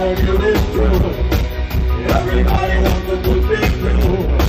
know you is true. Everybody wants a good thing.